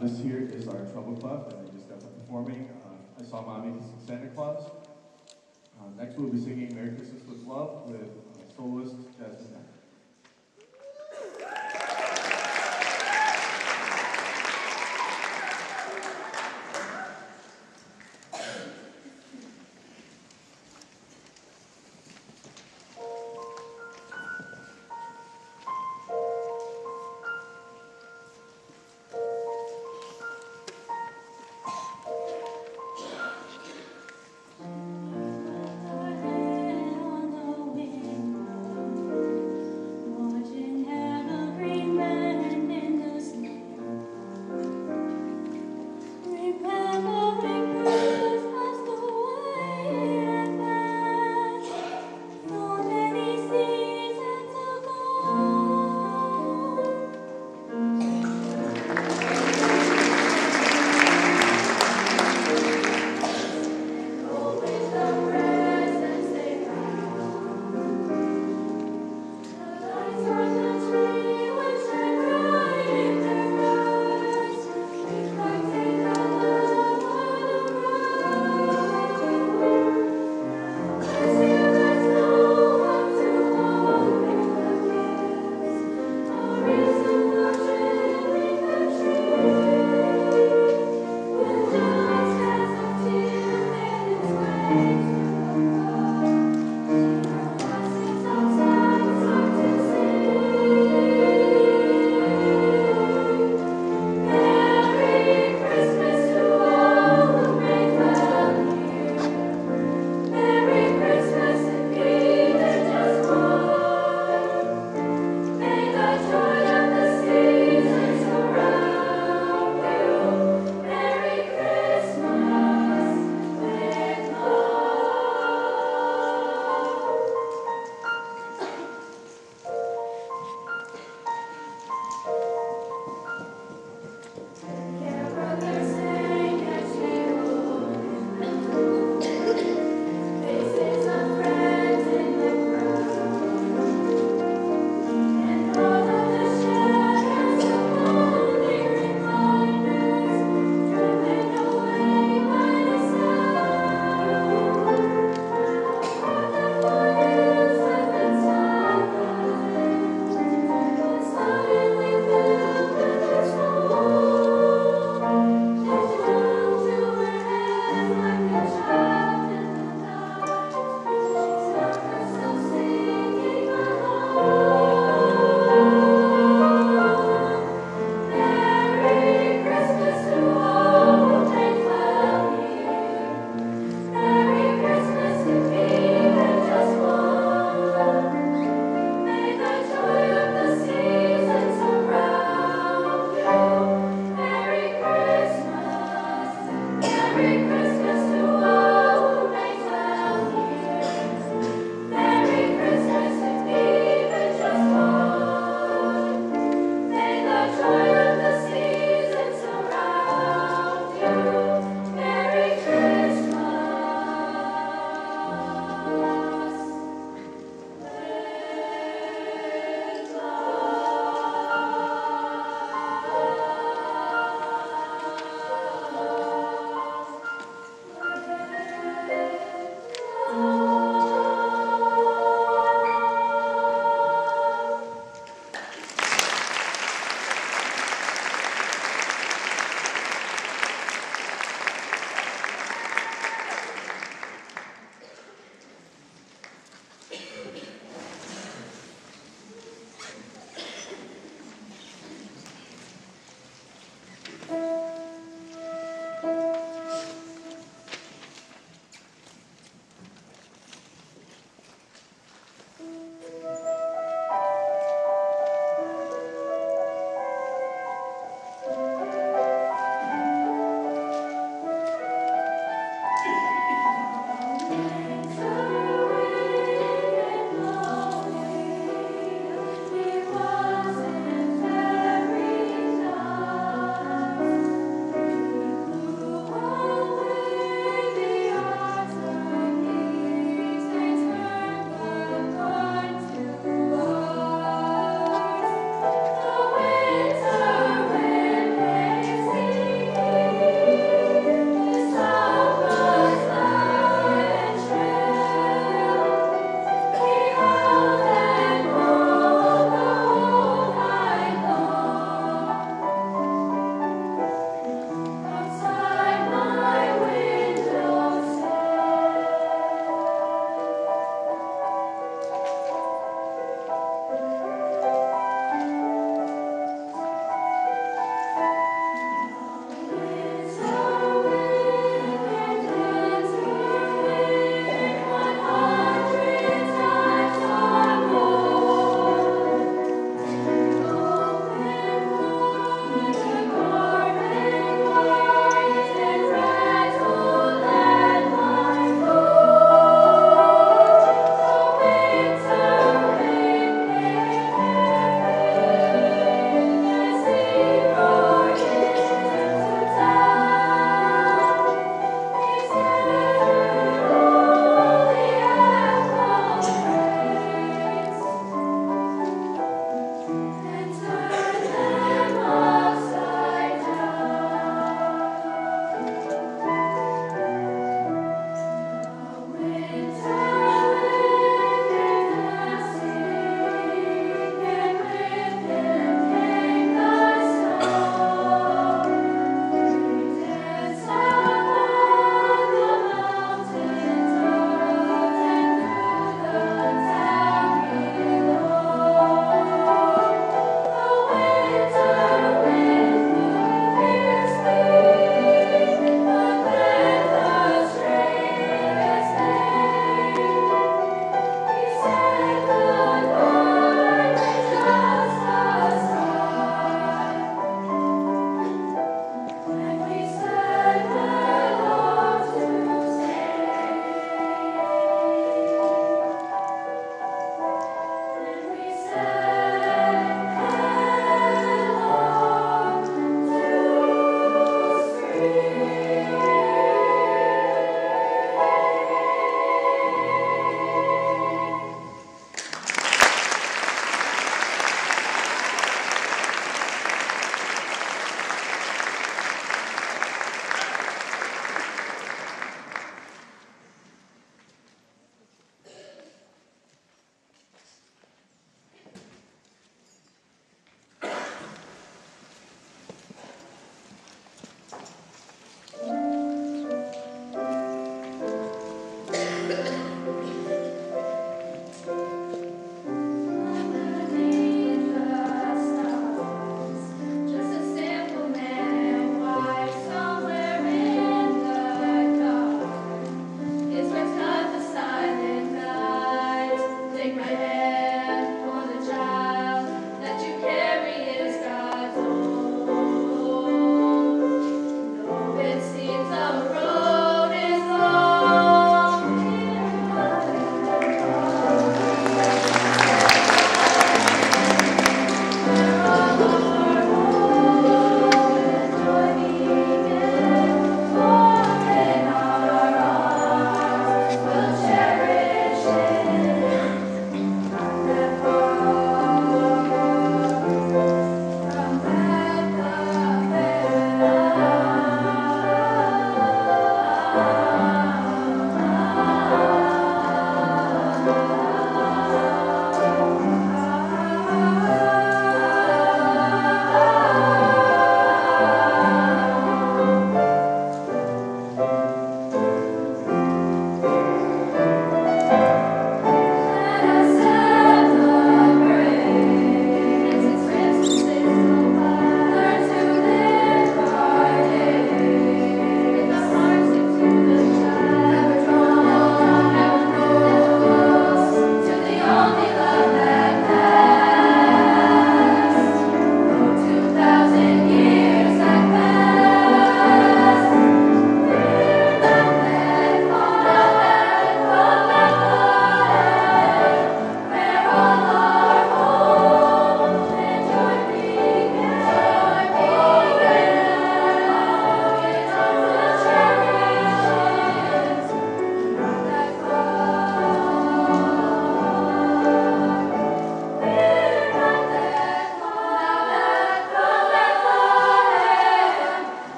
this here is our Treble Clef, that I just got done performing. Uh, I saw Mommy Kissing Santa Claus. Uh, next, we'll be singing Merry Christmas with Love with uh, soloist Jasmine